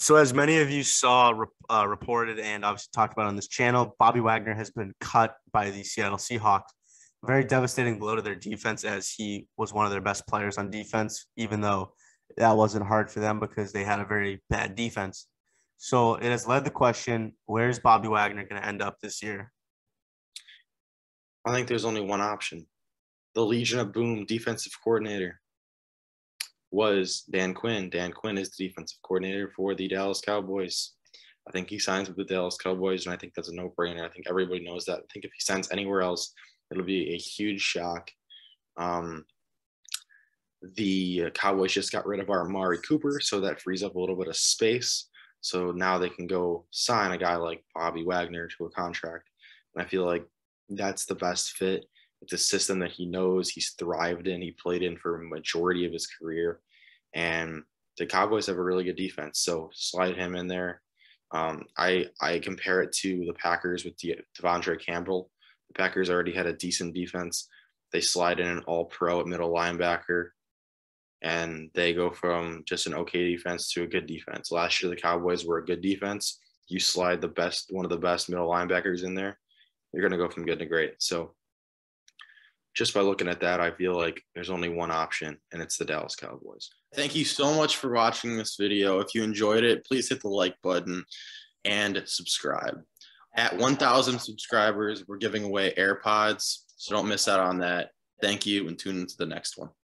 So, as many of you saw uh, reported and obviously talked about on this channel, Bobby Wagner has been cut by the Seattle Seahawks. Very devastating blow to their defense as he was one of their best players on defense, even though that wasn't hard for them because they had a very bad defense. So, it has led the question where's Bobby Wagner going to end up this year? I think there's only one option the Legion of Boom defensive coordinator was Dan Quinn. Dan Quinn is the defensive coordinator for the Dallas Cowboys. I think he signs with the Dallas Cowboys, and I think that's a no-brainer. I think everybody knows that. I think if he signs anywhere else, it'll be a huge shock. Um, the Cowboys just got rid of our Amari Cooper, so that frees up a little bit of space. So now they can go sign a guy like Bobby Wagner to a contract. And I feel like that's the best fit. It's a system that he knows he's thrived in. He played in for a majority of his career, and the Cowboys have a really good defense. So slide him in there. Um, I I compare it to the Packers with De- De'Vondre Campbell. The Packers already had a decent defense. They slide in an All Pro at middle linebacker, and they go from just an okay defense to a good defense. Last year, the Cowboys were a good defense. You slide the best, one of the best middle linebackers in there, you're going to go from good to great. So just by looking at that, I feel like there's only one option, and it's the Dallas Cowboys. Thank you so much for watching this video. If you enjoyed it, please hit the like button and subscribe. At 1,000 subscribers, we're giving away AirPods, so don't miss out on that. Thank you, and tune into the next one.